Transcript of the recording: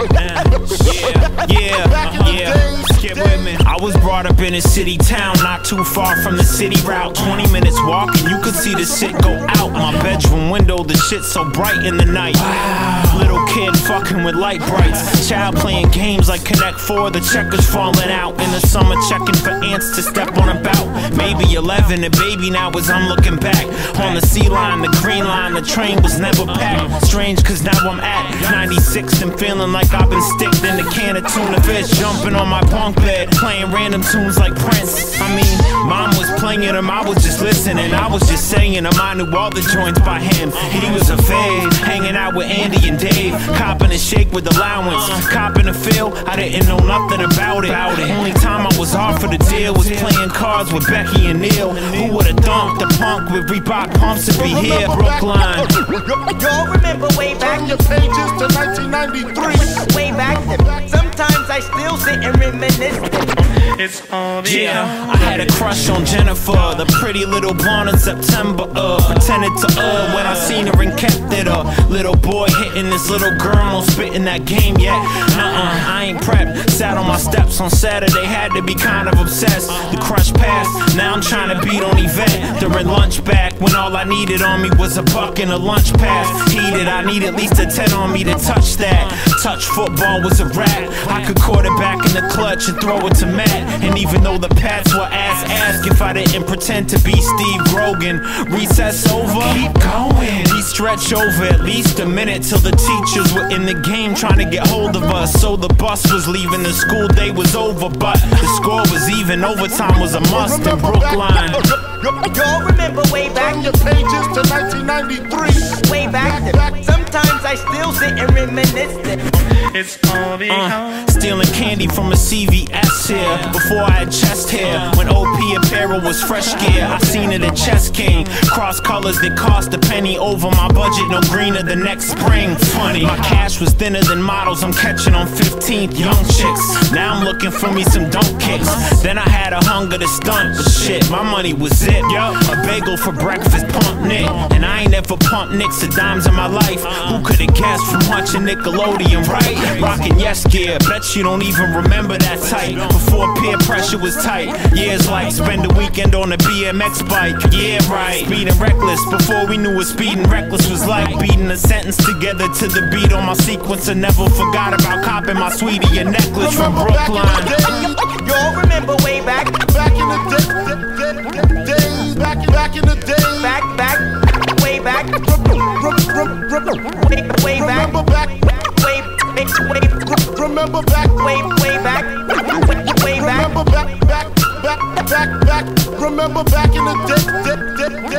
Yeah, yeah, yeah. Skip with me. I was brought up in a city town, not too far from the city route. 20 minutes walk, and you could see the shit go out. My bedroom window, the shit so bright in the night. Little kid fucking with Lite-Brites. Child playing games like Connect 4, the checkers falling out. In the summer, checking for ants to step on about. Maybe 11, a baby now as I'm looking back. On the C line, the green line, the train was never packed. Strange, cause now I'm at 96 and feeling like I've been sticked in a can of tuna fish. Jumping on my bunk bed, playing random tunes like Prince. I mean, mom was playing them, I was just listening. I was just saying them, I knew all the joints by him. He was a fade, hanging out with Andy and Dave. Copping a shake with allowance. Copping a feel, I didn't know nothing about it. Only time I was off for the deal was playing cards with Becky and Neil. Who would've thought the punk with Reebok pumps to be here, Brookline? Y'all remember way back, Turn your pages to 1993. way back. then. Sometimes I still sit and reminisce. It's all Yeah, I had a crush on Jennifer, the pretty little blonde in September. Uh, pretended to uh when I seen her and kept it up. Little boy hitting this little girl, no spitting that game yet. Uh-uh, I my steps on Saturday, had to be kind of obsessed. The crush passed, now I'm trying to beat on Yvette. During lunch back, when all I needed on me was a buck and a lunch pass. Heated, I need at least a 10 on me to touch that. Touch football was a rap. I could quarterback in the clutch and throw it to Matt. And even though the Pats were ass ask if I didn't pretend to be Steve Grogan. recess over. Keep going. We stretch over at least a minute till the teachers were in the game trying to get hold of us. So the bus was leaving, the school day was over, but the score was even. Overtime was a must in Brookline. Y'all remember way back, Turn your pages to 1993. way back. Sometimes I still sit and reminisce. It's all Uh, stealing candy from a CVS here before I had chest hair. Was fresh gear, I seen it at Chess King. Cross colors that cost a penny over my budget, no greener the next spring. Funny, my cash was thinner than models I'm catching on 15th. Young chicks, now I'm looking for me some dunk kicks. Then I had a hunger to stunt, but shit, my money was it. Yo, a bagel for breakfast, pump Nick, and I ain't never pumped nicks or dimes in my life. Who could've guessed from watching Nickelodeon, right? Rocking yes gear, bet you don't even remember that tight. Before peer pressure was tight, years like spend a weekend on a BMX bike. Yeah, right. Speeding reckless before we knew what speeding reckless was like. Beating a sentence together to the beat on my sequencer. Never forgot about copping my sweetie a necklace from Brookline. Back, way, way back, way back. remember back, back, back, back, back. Remember back in the day, day, day,